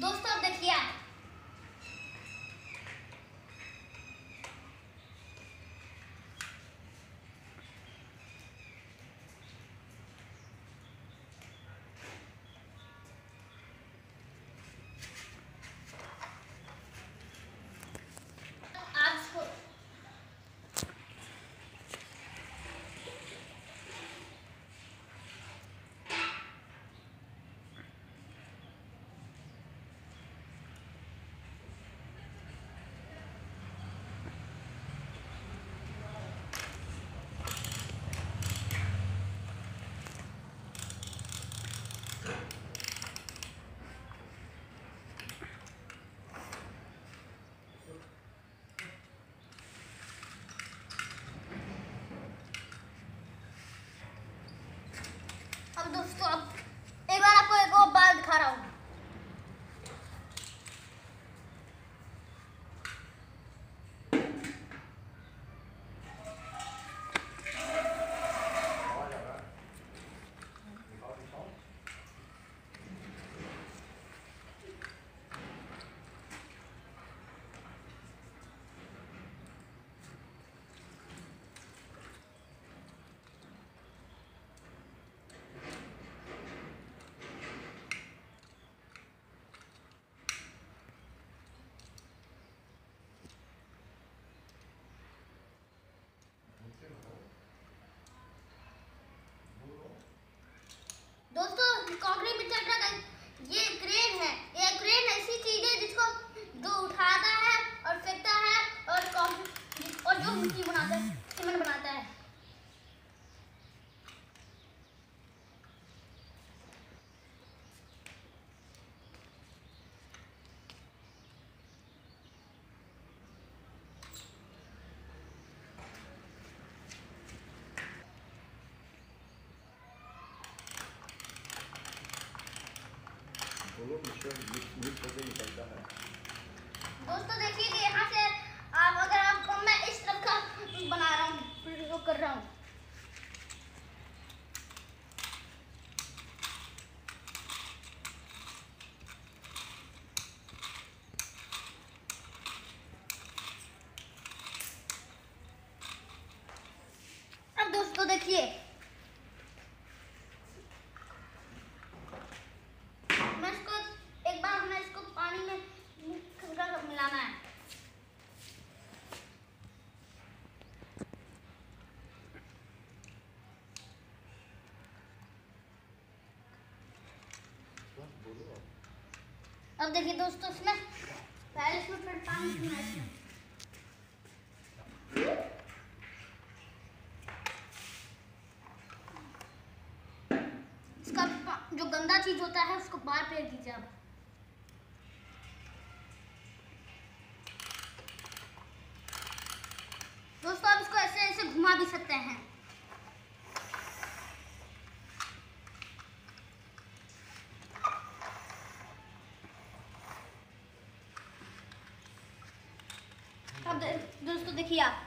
दोस्तों देखिए अब देखिए दोस्तों इसमें पहले इसमें फिर पानी इसका जो गंदा चीज़ होता है, उसको बाहर फेंक दीजिए आप। दोस्तों आप इसको ऐसे ऐसे घुमा भी सकते हैं। देखिए आप